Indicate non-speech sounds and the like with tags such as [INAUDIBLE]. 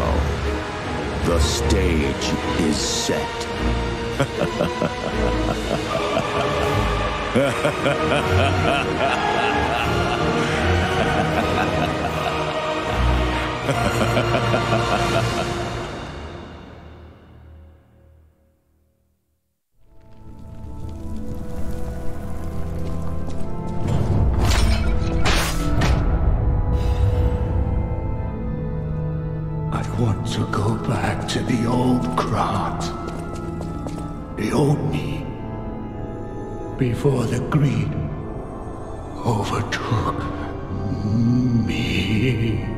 now, the stage is set. [LAUGHS] I want to go back to the old Krat. The old me. Before the greed overtook me.